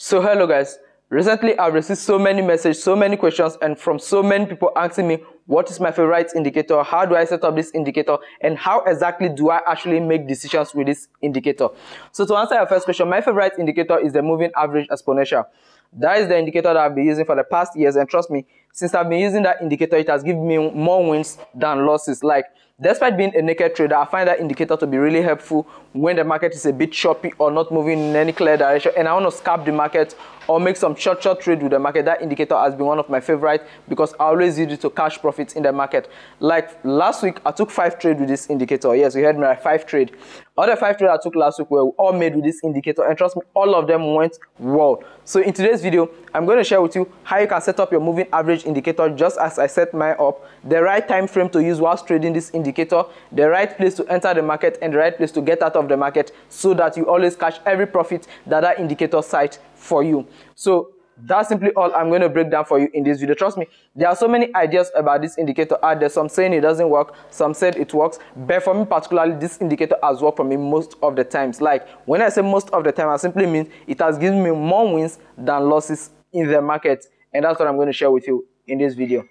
So hello guys, recently I've received so many messages, so many questions and from so many people asking me what is my favorite indicator, how do I set up this indicator and how exactly do I actually make decisions with this indicator. So to answer your first question, my favorite indicator is the moving average exponential. That is the indicator that I've been using for the past years and trust me, since I've been using that indicator, it has given me more wins than losses. Like Despite being a naked trader, I find that indicator to be really helpful when the market is a bit choppy or not moving in any clear direction and I want to scalp the market or make some short short trade with the market. That indicator has been one of my favorite because I always use it to cash profits in the market. Like last week, I took five trades with this indicator. Yes, you heard me right, five trade. Other five trades I took last week were all made with this indicator and trust me, all of them went well. So in today's video, I'm going to share with you how you can set up your moving average indicator just as I set mine up, the right time frame to use whilst trading this indicator indicator, the right place to enter the market and the right place to get out of the market so that you always catch every profit that that indicator site for you. So that's simply all I'm going to break down for you in this video. Trust me, there are so many ideas about this indicator out there. Some saying it doesn't work, some said it works. But for me particularly, this indicator has worked for me most of the times. Like when I say most of the time, I simply mean it has given me more wins than losses in the market. And that's what I'm going to share with you in this video.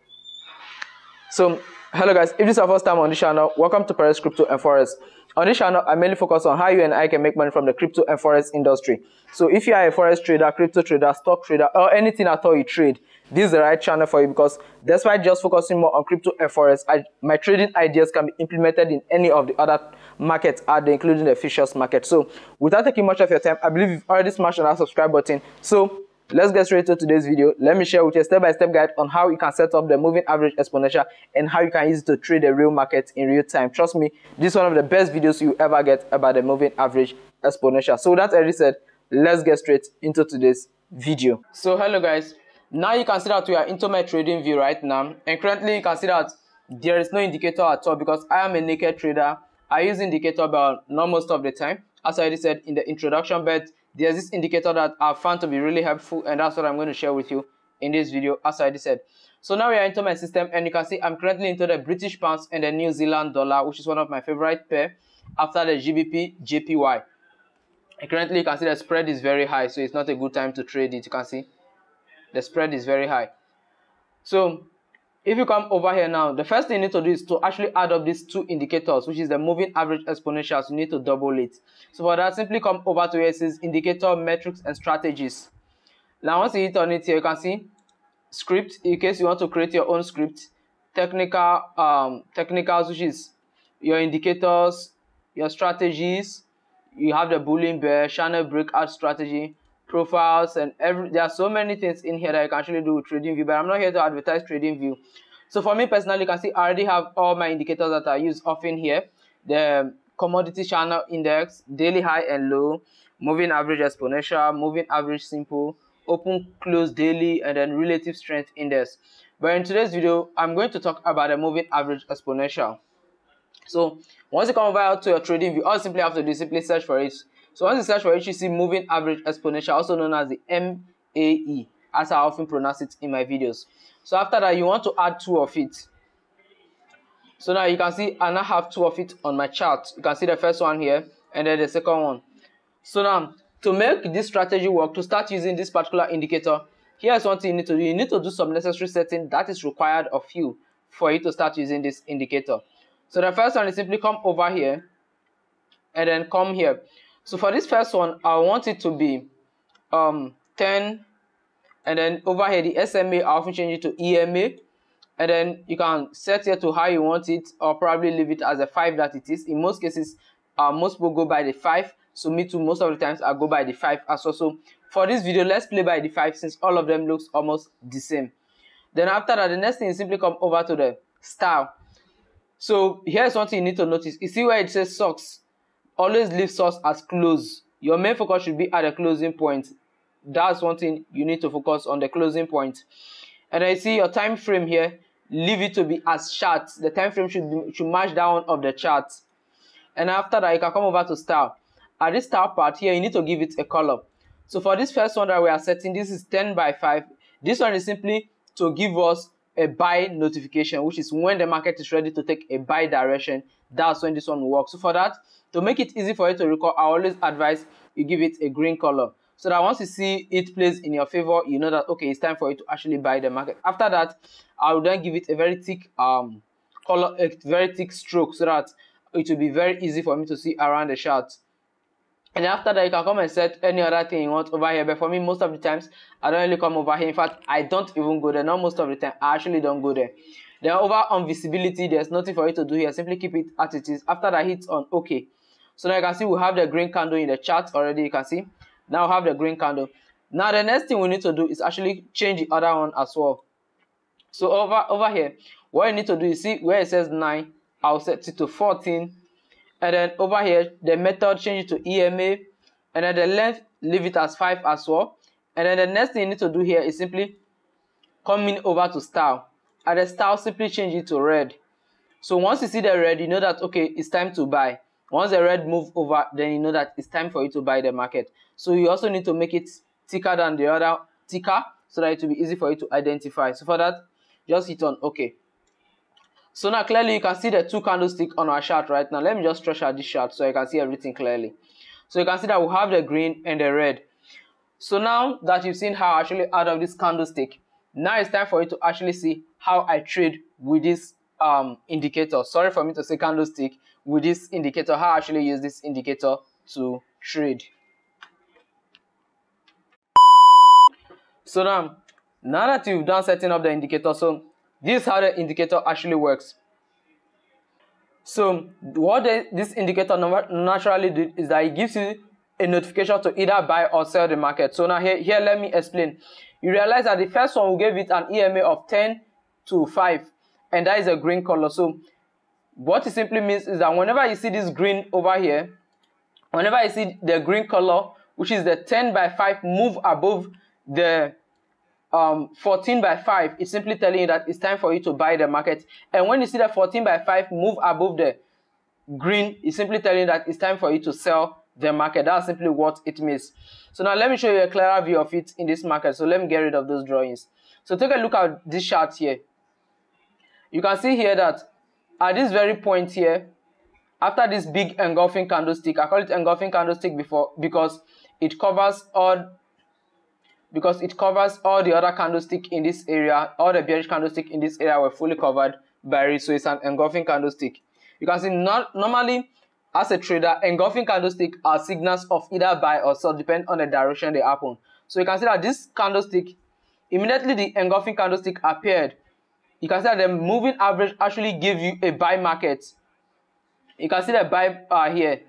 So Hello guys, if this is your first time on this channel, welcome to Perez Crypto and Forex. On this channel, I mainly focus on how you and I can make money from the crypto and forex industry. So if you are a forex trader, crypto trader, stock trader, or anything at all you trade, this is the right channel for you because despite just focusing more on crypto and forex, I, my trading ideas can be implemented in any of the other markets out there, including the futures market. So without taking much of your time, I believe you've already smashed on that subscribe button. So Let's get straight to today's video. Let me share with you a step-by-step -step guide on how you can set up the moving average exponential and how you can use it to trade the real market in real time. Trust me, this is one of the best videos you ever get about the moving average exponential. So that already said, let's get straight into today's video. So hello guys, now you can see that we are into my TradingView right now and currently you can see that there is no indicator at all because I am a naked trader. I use indicator but not most of the time. As I already said in the introduction, but there's this indicator that I found to be really helpful and that's what I'm going to share with you in this video as I said. So now we are into my system and you can see I'm currently into the British pounds and the New Zealand dollar which is one of my favorite pair after the GBP JPY. And currently you can see the spread is very high so it's not a good time to trade it you can see the spread is very high. So if you come over here now, the first thing you need to do is to actually add up these two indicators, which is the moving average exponential. So you need to double it. So for that, simply come over to where it says indicator, metrics, and strategies. Now once you hit on it here, you can see script, in case you want to create your own script, technical, um, technicals, which is your indicators, your strategies, you have the Bollinger Band, channel breakout strategy, profiles and every there are so many things in here that you can actually do with TradingView but I'm not here to advertise TradingView so for me personally you can see I already have all my indicators that I use often here. The commodity channel index daily high and low moving average exponential moving average simple open close daily and then relative strength index. But in today's video I'm going to talk about the moving average exponential. So once you come over to your TradingView all you simply have to do is simply search for it so once you search for HEC moving average exponential, also known as the MAE, as I often pronounce it in my videos. So after that, you want to add two of it. So now you can see I now have two of it on my chart. You can see the first one here and then the second one. So now to make this strategy work, to start using this particular indicator, here's one thing you need to do. You need to do some necessary setting that is required of you for you to start using this indicator. So the first one is simply come over here and then come here. So for this first one, I want it to be um 10 and then over here the SMA I often change it to EMA and then you can set here to how you want it or probably leave it as a 5 that it is. In most cases, uh, most people go by the 5 so me too most of the times I go by the 5 as well. So for this video let's play by the 5 since all of them looks almost the same. Then after that the next thing is simply come over to the style. So here's one thing you need to notice. You see where it says source always leave source as close. Your main focus should be at the closing point. That's one thing you need to focus on the closing point. and I see your time frame here. Leave it to be as short the time frame should be should match down of the chart and after that you can come over to style at this style part here you need to give it a color. So for this first one that we are setting this is 10 by 5 this one is simply to give us a buy notification which is when the market is ready to take a buy direction. That's when this one works. so for that to make it easy for you to recall, I always advise you give it a green color. so that once you see it plays in your favor you know that okay it's time for you to actually buy the market. After that i will then give it a very thick um color a very thick stroke so that it will be very easy for me to see around the chart and after that you can come and set any other thing you want over here. But for me most of the times i don't really come over here. In fact i don't even go there. Not most of the time. I actually don't go there. Then over on visibility there's nothing for you to do here. Simply keep it as it is. After that hit on okay so now you can see we have the green candle in the chart already you can see. Now we have the green candle. Now the next thing we need to do is actually change the other one as well. So over over here what you need to do is see where it says 9 i'll set it to 14 and then over here the method change it to ema and then the length leave it as 5 as well. And then the next thing you need to do here is simply coming over to style. And the style simply change it to red. So once you see the red you know that okay it's time to buy once the red move over then you know that it's time for you to buy the market. So you also need to make it thicker than the other thicker so that it will be easy for you to identify. So for that just hit on okay so now clearly you can see the two candlestick on our chart right now. Let me just stretch out this chart so you can see everything clearly. So you can see that we have the green and the red. So now that you've seen how I actually out of this candlestick now it's time for you to actually see how I trade with this um indicator. Sorry for me to say candlestick with this indicator. How I actually use this indicator to trade? So now now that you've done setting up the indicator so this is how the indicator actually works. So what the, this indicator naturally do is that it gives you a notification to either buy or sell the market. So now here, here let me explain. You realize that the first one we gave it an ema of 10 to 5 and that is a green color. So what it simply means is that whenever you see this green over here whenever you see the green color which is the 10 by 5 move above the um 14 by 5 it's simply telling you that it's time for you to buy the market. And when you see the 14 by 5 move above the green it's simply telling you that it's time for you to sell the market. That's simply what it means. So now let me show you a clearer view of it in this market. So let me get rid of those drawings. So take a look at this chart here you can see here that at this very point here after this big engulfing candlestick i call it engulfing candlestick before because it covers all because it covers all the other candlestick in this area all the bearish candlestick in this area were fully covered by it. So it's an engulfing candlestick. You can see not normally as a trader engulfing candlestick are signals of either buy or sell depend on the direction they happen. So you can see that this candlestick immediately the engulfing candlestick appeared you can see that the moving average actually give you a buy market. You can see the buy uh, here.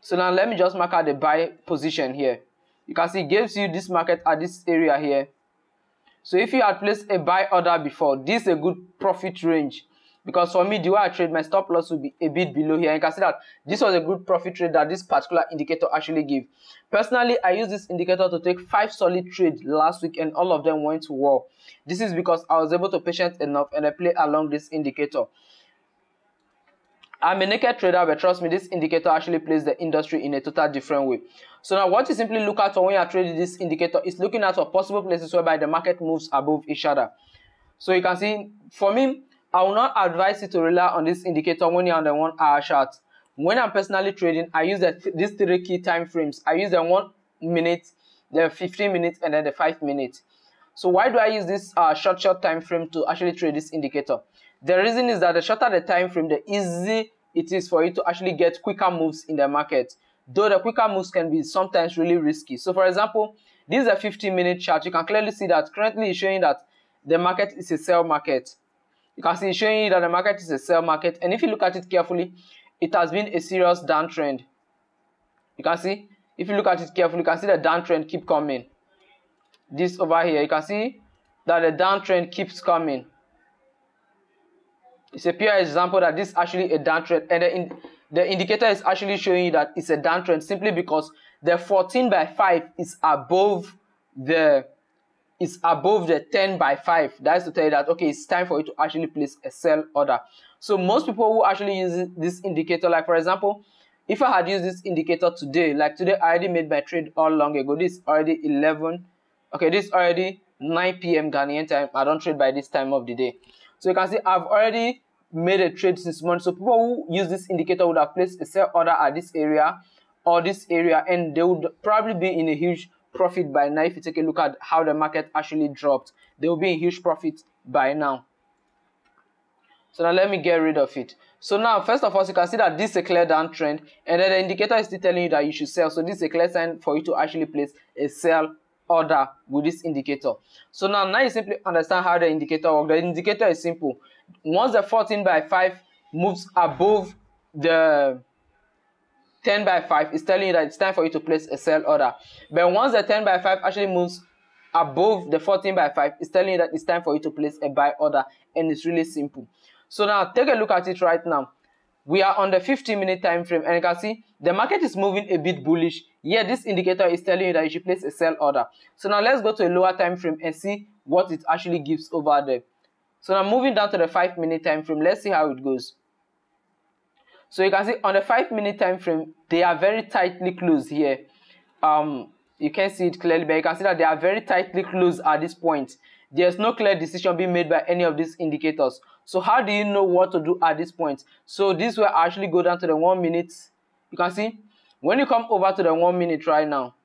So now let me just mark out the buy position here. You can see it gives you this market at this area here. So if you had placed a buy order before this is a good profit range because for me the way i trade my stop loss will be a bit below here you can see that this was a good profit trade that this particular indicator actually gave personally i use this indicator to take five solid trades last week and all of them went well this is because i was able to patient enough and i play along this indicator I'm a naked trader, but trust me, this indicator actually plays the industry in a total different way. So now what you simply look at when you are trading this indicator is looking at possible places whereby the market moves above each other. So you can see, for me, I will not advise you to rely on this indicator when you're on the one hour chart. When I'm personally trading, I use the, these three key time frames. I use the one minute, the 15 minutes, and then the five minutes. So why do I use this uh, short, short time frame to actually trade this indicator? The reason is that the shorter the time frame, the easy it is for you to actually get quicker moves in the market. Though the quicker moves can be sometimes really risky. So for example, this is a 15 minute chart. You can clearly see that currently it's showing that the market is a sell market. You can see showing you that the market is a sell market. And if you look at it carefully, it has been a serious downtrend. You can see, if you look at it carefully, you can see the downtrend keep coming. This over here, you can see that the downtrend keeps coming it's a pure example that this is actually a downtrend and the, in, the indicator is actually showing you that it's a downtrend simply because the 14 by 5 is above the is above the 10 by 5 that's to tell you that okay it's time for you to actually place a sell order. So most people who actually use this indicator like for example if i had used this indicator today like today i already made my trade all long ago. This already 11 okay this already 9 p.m ghanaian time. I don't trade by this time of the day. So you can see i've already made a trade since morning. So people who use this indicator would have placed a sell order at this area or this area and they would probably be in a huge profit by now. If you take a look at how the market actually dropped they will be in huge profit by now. So now let me get rid of it. So now first of all you can see that this is a clear downtrend and then the indicator is still telling you that you should sell. So this is a clear sign for you to actually place a sell order with this indicator. So now now you simply understand how the indicator works. The indicator is simple. Once the 14 by 5 moves above the 10 by 5 is telling you that it's time for you to place a sell order. But once the 10 by 5 actually moves above the 14 by 5, it's telling you that it's time for you to place a buy order. And it's really simple. So now take a look at it right now. We are on the 15 minute time frame and you can see the market is moving a bit bullish. Yeah, this indicator is telling you that you should place a sell order. So now let's go to a lower time frame and see what it actually gives over there. So now moving down to the 5 minute time frame, let's see how it goes. So you can see on the five minute time frame, they are very tightly closed here. Um, you can see it clearly, but you can see that they are very tightly closed at this point. There's no clear decision being made by any of these indicators. So how do you know what to do at this point? So this will actually go down to the one minute. You can see when you come over to the one minute right now.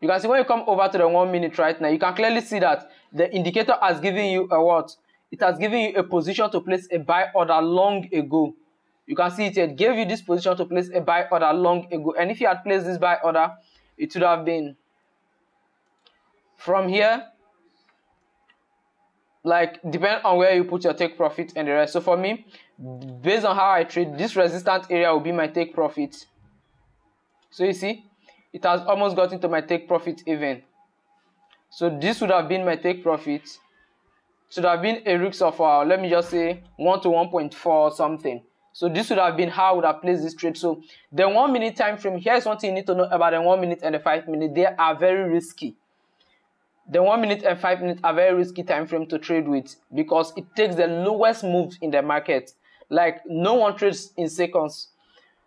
You can see when you come over to the one minute right now, you can clearly see that the indicator has given you a what? It has given you a position to place a buy order long ago. You can see it, it gave you this position to place a buy order long ago. And if you had placed this buy order, it would have been from here, like depend on where you put your take profit and the rest. So for me, based on how I trade, this resistance area will be my take profit. So you see, it has almost got into my take profit even. So this would have been my take profit should have been a risk of, uh, let me just say, 1 to 1.4 something. So this would have been how I would have placed this trade. So the one minute time frame, here's one thing you need to know about the one minute and the five minute. They are very risky. The one minute and five minute are very risky time frame to trade with because it takes the lowest moves in the market. Like no one trades in seconds.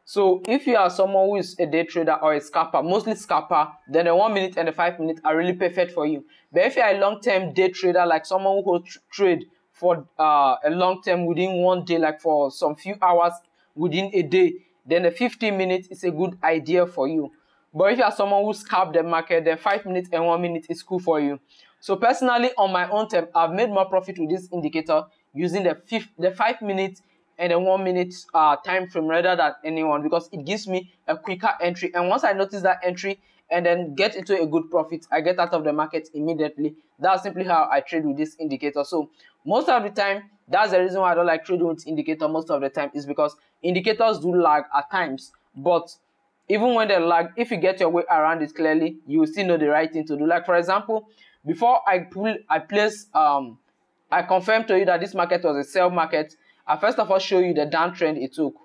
So if you are someone who is a day trader or a scalper, mostly scalper, then the one minute and the five minutes are really perfect for you. But if you are a long-term day trader, like someone who tr trade for uh, a long term within one day, like for some few hours within a day, then the 15 minutes is a good idea for you. But if you are someone who scalp the market, then five minutes and one minute is cool for you. So personally, on my own term, I've made more profit with this indicator using the fifth, the five minutes and a one minute uh, time frame rather than anyone because it gives me a quicker entry. And once i notice that entry and then get into a good profit i get out of the market immediately. That's simply how i trade with this indicator. So most of the time that's the reason why i don't like trading with indicator most of the time is because indicators do lag at times. But even when they lag if you get your way around it clearly you will still know the right thing to do. Like for example before i pull i place um i confirm to you that this market was a sell market I first of all show you the downtrend it took.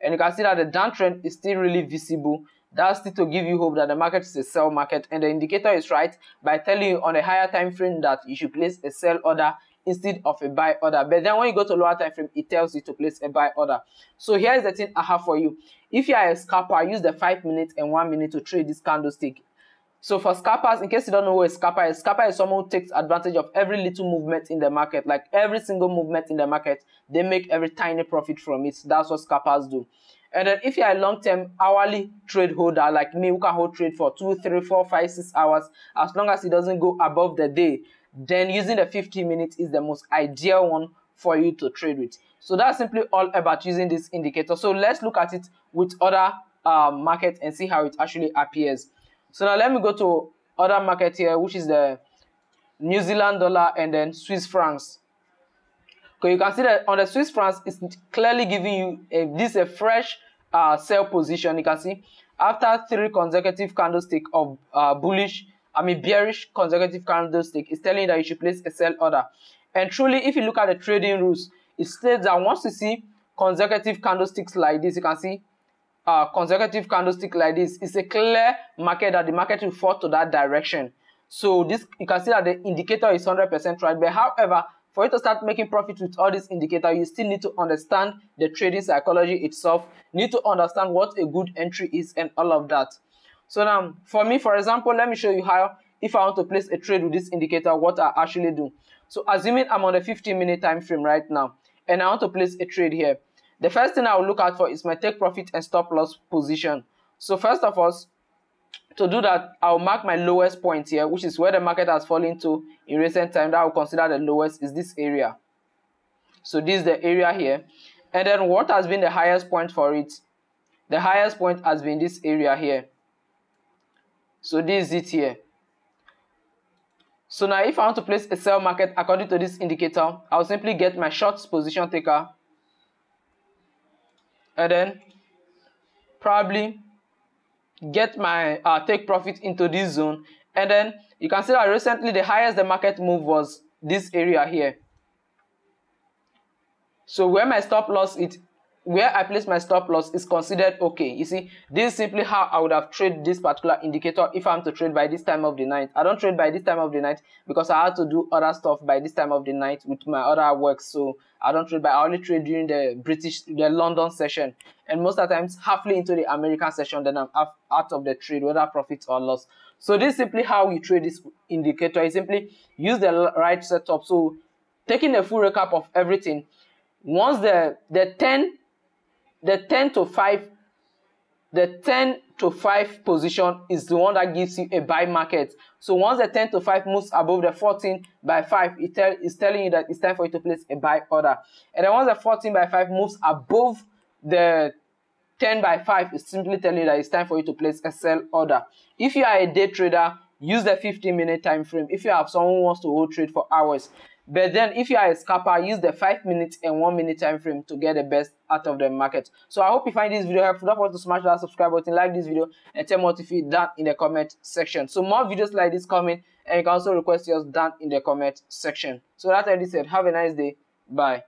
And you can see that the downtrend is still really visible. That's still to give you hope that the market is a sell market. And the indicator is right by telling you on a higher time frame that you should place a sell order instead of a buy order. But then when you go to lower time frame, it tells you to place a buy order. So here's the thing I have for you. If you are a scalper, use the 5 minutes and 1 minute to trade this candlestick. So for scalpers, in case you don't know who a scalper is, scalper is someone who takes advantage of every little movement in the market, like every single movement in the market, they make every tiny profit from it. That's what scalpers do. And then if you're a long-term hourly trade holder like me, who can hold trade for two, three, four, five, six hours, as long as it doesn't go above the day, then using the 50 minutes is the most ideal one for you to trade with. So that's simply all about using this indicator. So let's look at it with other uh, markets and see how it actually appears. So now let me go to other market here, which is the New Zealand dollar and then Swiss francs. Okay, you can see that on the Swiss francs, it's clearly giving you a, this a fresh uh, sell position. You can see after three consecutive candlestick of uh, bullish, I mean bearish consecutive candlestick, it's telling you that you should place a sell order. And truly, if you look at the trading rules, it states that once you see consecutive candlesticks like this, you can see uh, consecutive candlestick like this, it's a clear market that the market will fall to that direction. So this you can see that the indicator is 100% right. But however, for you to start making profit with all these indicators, you still need to understand the trading psychology itself. Need to understand what a good entry is and all of that. So now, for me, for example, let me show you how if I want to place a trade with this indicator, what I actually do. So assuming I'm on a 15 minute time frame right now, and I want to place a trade here. The first thing I will look out for is my take profit and stop loss position. so first of all to do that i'll mark my lowest point here which is where the market has fallen to in recent time that i will consider the lowest is this area. So this is the area here. And then what has been the highest point for it? The highest point has been this area here. So this is it here. So now if I want to place a sell market according to this indicator, I'll simply get my short position taker and then probably get my uh, take profit into this zone. And then you can see that recently the highest the market move was this area here. So where my stop loss it where I place my stop loss is considered okay. You see, this is simply how I would have traded this particular indicator if I'm to trade by this time of the night. I don't trade by this time of the night because I had to do other stuff by this time of the night with my other work. So I don't trade by, I only trade during the British, the London session. And most of the times, halfway into the American session, then I'm out of the trade, whether profit or loss. So this is simply how you trade this indicator. You simply use the right setup. So taking a full recap of everything, once the, the 10 the 10 to 5 the 10 to 5 position is the one that gives you a buy market. So once the 10 to 5 moves above the 14 by 5, it tell, it's telling you that it's time for you to place a buy order. And then once the 14 by 5 moves above the 10 by 5, it's simply telling you that it's time for you to place a sell order. If you are a day trader, use the 15 minute time frame. If you have someone who wants to hold trade for hours, but then if you are a scalper, use the 5 minutes and 1 minute time frame to get the best out of the market. So I hope you find this video helpful. Don't forget to smash that subscribe button, like this video, and tell me what you feel down in the comment section. So more videos like this coming, and you can also request yours down in the comment section. So all I said. Have a nice day. Bye.